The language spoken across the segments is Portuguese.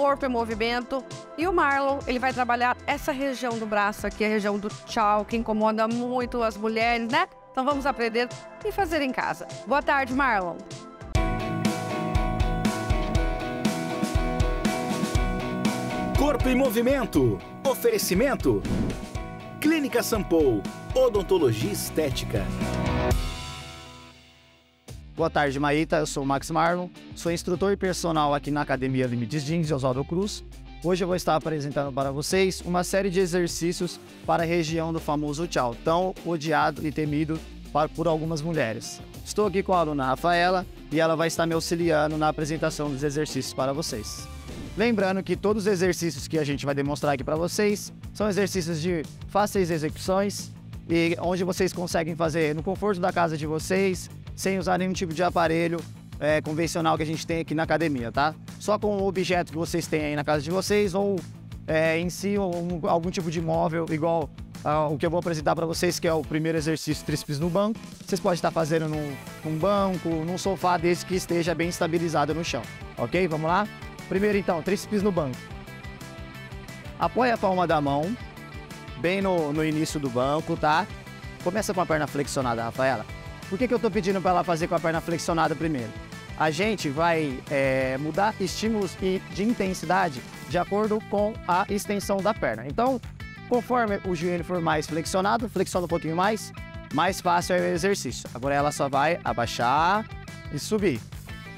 corpo em movimento. E o Marlon, ele vai trabalhar essa região do braço aqui, a região do tchau, que incomoda muito as mulheres, né? Então vamos aprender e fazer em casa. Boa tarde, Marlon. Corpo em Movimento. Oferecimento. Clínica Sampo. Odontologia Estética. Boa tarde, Maíta. Eu sou o Max Marlon, sou instrutor personal aqui na Academia Limites Jeans de Oswaldo Cruz. Hoje eu vou estar apresentando para vocês uma série de exercícios para a região do famoso tchau, tão odiado e temido por algumas mulheres. Estou aqui com a aluna Rafaela e ela vai estar me auxiliando na apresentação dos exercícios para vocês. Lembrando que todos os exercícios que a gente vai demonstrar aqui para vocês são exercícios de fáceis execuções e onde vocês conseguem fazer no conforto da casa de vocês, sem usar nenhum tipo de aparelho é, convencional que a gente tem aqui na academia, tá? Só com o objeto que vocês têm aí na casa de vocês ou é, em si um, algum tipo de móvel igual o que eu vou apresentar para vocês, que é o primeiro exercício tríceps no banco. Vocês podem estar fazendo num, num banco, num sofá desse que esteja bem estabilizado no chão, ok? Vamos lá? Primeiro então, tríceps no banco. Apoie a palma da mão, bem no, no início do banco, tá? Começa com a perna flexionada, Rafaela. Por que, que eu estou pedindo para ela fazer com a perna flexionada primeiro? A gente vai é, mudar estímulos de intensidade de acordo com a extensão da perna. Então, conforme o joelho for mais flexionado, flexiona um pouquinho mais, mais fácil é o exercício. Agora ela só vai abaixar e subir.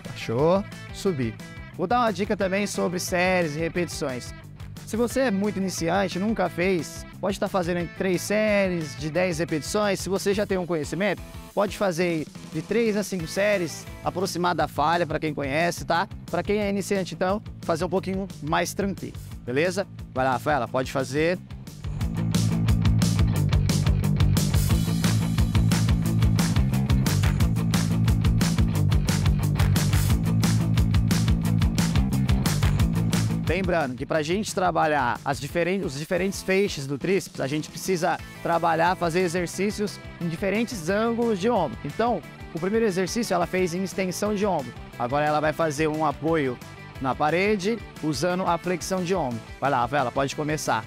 Baixou, subir. Vou dar uma dica também sobre séries e repetições. Se você é muito iniciante, nunca fez, pode estar fazendo em três séries de 10 repetições. Se você já tem um conhecimento, pode fazer de 3 a 5 séries, aproximar da falha para quem conhece, tá? Para quem é iniciante, então, fazer um pouquinho mais tranquilo, beleza? Vai lá, Rafaela, pode fazer. Lembrando que para a gente trabalhar as diferentes, os diferentes feixes do tríceps, a gente precisa trabalhar, fazer exercícios em diferentes ângulos de ombro. Então, o primeiro exercício ela fez em extensão de ombro. Agora ela vai fazer um apoio na parede usando a flexão de ombro. Vai lá, Rafaela, pode começar.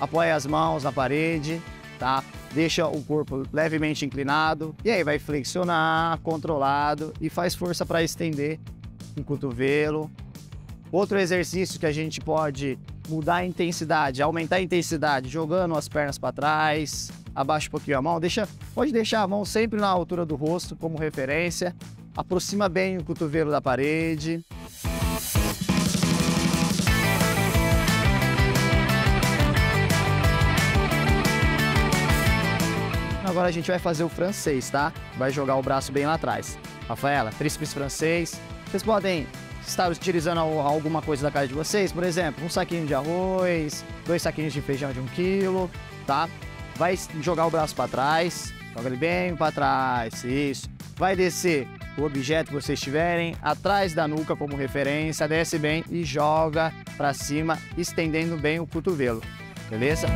Apoia as mãos na parede, tá? Deixa o corpo levemente inclinado e aí vai flexionar, controlado e faz força para estender o cotovelo, Outro exercício que a gente pode mudar a intensidade, aumentar a intensidade, jogando as pernas para trás, abaixa um pouquinho a mão, deixa, pode deixar a mão sempre na altura do rosto como referência, aproxima bem o cotovelo da parede. Agora a gente vai fazer o francês, tá? Vai jogar o braço bem lá atrás. Rafaela, tríceps francês. Vocês podem está utilizando alguma coisa da casa de vocês, por exemplo, um saquinho de arroz, dois saquinhos de feijão de um quilo, tá? Vai jogar o braço para trás, joga ele bem para trás, isso. Vai descer o objeto que vocês tiverem atrás da nuca como referência, desce bem e joga para cima, estendendo bem o cotovelo, beleza?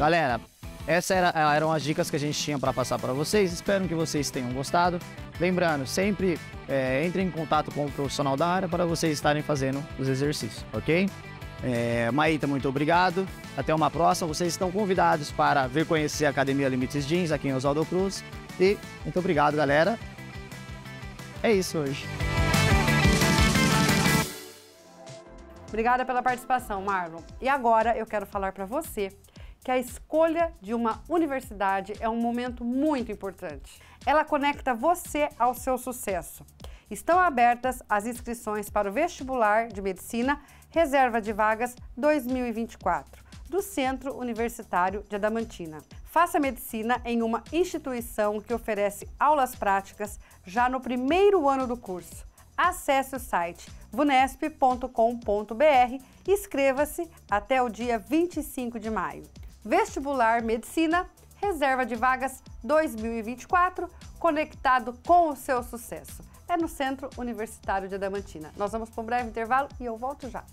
Galera, essas era, eram as dicas que a gente tinha para passar para vocês. Espero que vocês tenham gostado. Lembrando, sempre é, entre em contato com o profissional da área para vocês estarem fazendo os exercícios, ok? É, Maíta, muito obrigado. Até uma próxima. Vocês estão convidados para vir conhecer a Academia Limites Jeans aqui em Oswaldo Cruz. E muito obrigado, galera. É isso hoje. Obrigada pela participação, Marlon. E agora eu quero falar para você que a escolha de uma universidade é um momento muito importante. Ela conecta você ao seu sucesso. Estão abertas as inscrições para o vestibular de medicina Reserva de Vagas 2024 do Centro Universitário de Adamantina. Faça medicina em uma instituição que oferece aulas práticas já no primeiro ano do curso. Acesse o site vunesp.com.br e inscreva-se até o dia 25 de maio. Vestibular Medicina, reserva de vagas 2024, conectado com o seu sucesso. É no Centro Universitário de Adamantina. Nós vamos para um breve intervalo e eu volto já.